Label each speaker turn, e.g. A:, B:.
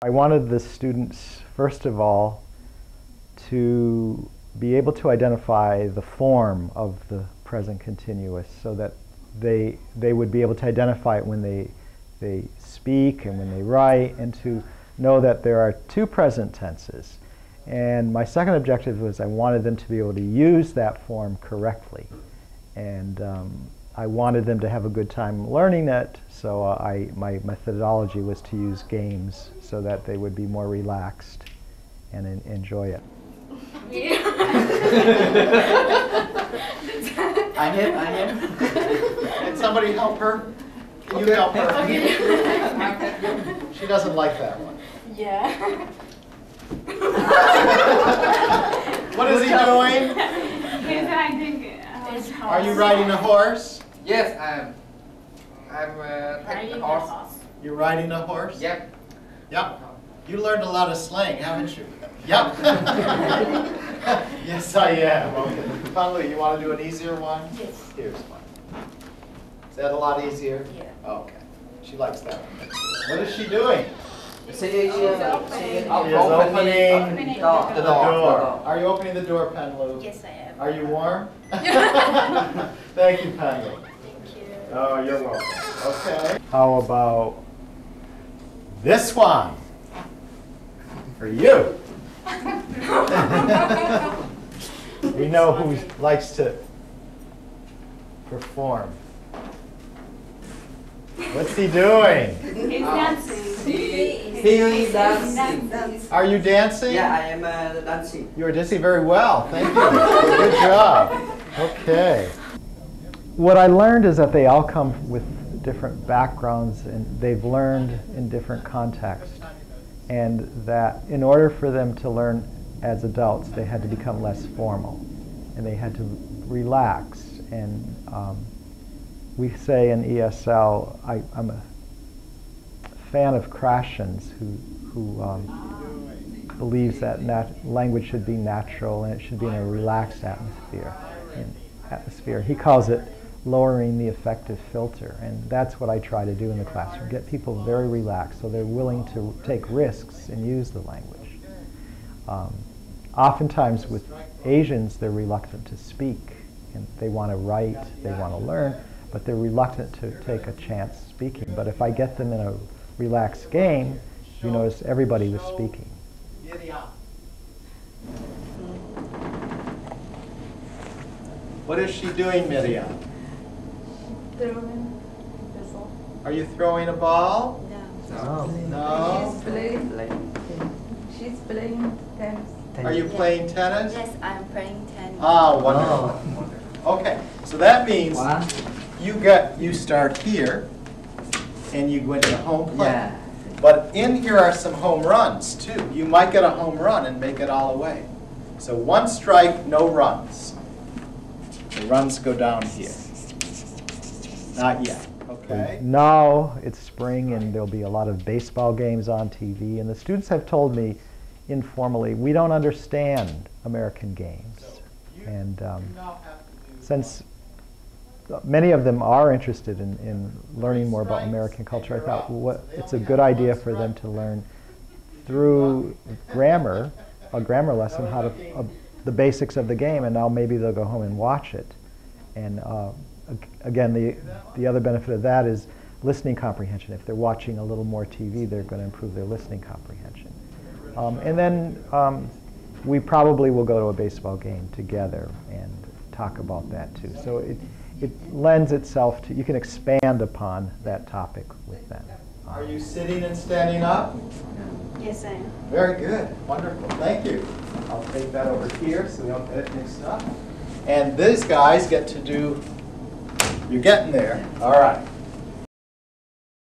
A: I wanted the students, first of all, to be able to identify the form of the present continuous so that they, they would be able to identify it when they, they speak and when they write and to know that there are two present tenses. And my second objective was I wanted them to be able to use that form correctly. And um, I wanted them to have a good time learning it, so uh, I, my methodology was to use games so that they would be more relaxed and en enjoy it. Yeah.
B: I have, I have.
C: Can somebody help her? Can you
B: Okay.
C: help her? She doesn't like that one.
D: Yeah.
C: What is he doing?
D: He's riding. Uh,
C: Are you riding a horse?
B: Yes, I'm. I'm uh, taking the horse.
C: You're riding a horse?
B: Yep.
C: Yep. You learned a lot of slang, haven't you? Yep. Yes, I am. Okay. Funlu, you want to do an easier one?
D: Yes.
C: Here's one. Is that a lot easier?
D: Yeah.
C: Okay. She likes that one. What is she doing?
B: She, she, she is opening,
C: She is
B: opening,
C: opening
B: opening
D: the
B: door, the
C: The
B: door, the
C: door.
B: door.
C: Are you opening the door, Penlu?
D: Yes, I am.
C: Are you warm? Thank you, Penlu.
D: Thank you.
C: Oh, you're welcome. Okay. How about this one? For you. we know who likes to perform. What's he doing?
D: He's dancing.
B: He, he is dancing.
C: Are you dancing?
B: Yeah, I am uh, dancing.
C: You are dancing very well. Thank you. Good job. Okay. What I learned is that they all come with different backgrounds and they've learned in different contexts. And that in order for them to learn as adults, they had to become less formal and they had to relax. And um, we say in ESL, I, I'm a fan of Krashen's who, who um, believes that language should be natural and it should be in a relaxed atmosphere. Atmosphere. He calls it lowering the affective filter, and that's what I try to do in the classroom. Get people very relaxed so they're willing to take risks and use the language. Um, oftentimes with Asians, they're reluctant to speak, and they want to write, they want to learn, but they're reluctant to take a chance speaking. But if I get them in a relaxed game, you notice everybody was speaking. What is she doing, Miriam?
D: Throwing whistle.
C: Are you throwing a ball?
B: No.
C: No.
E: She's playing, she's playing tennis.
C: Are you playing tennis?
D: Yes, I'm playing tennis.
C: Ah, wonderful. Okay, so that means
B: One.
C: you get you start here, and you go into home plate.
B: Yeah.
C: But in here are some home runs too. You might get a home run and make it all away. So one strike, no runs. The runs go down here. Not yet. Okay.
A: Now it's spring and there'll be a lot of baseball games on TV, and the students have told me informally, we don't understand American games. And um, since many of them are interested in, in learning more about American culture, I thought what, it's a good idea for them to learn through grammar, a grammar lesson, how to, uh, the basics of the game, and now maybe they'll go home and watch it. And uh, ag- again, the, the other benefit of that is listening comprehension. If they're watching a little more TV, they're going to improve their listening comprehension. Um, and then um, we probably will go to a baseball game together and talk about that too. So it, it lends itself to, you can expand upon that topic with them.
C: Are you sitting and standing up?
D: Yes, I am.
C: Very good. Wonderful. Thank you. I'll take that over here so we don't get it mixed up. And these guys get to do, you're getting there. All right.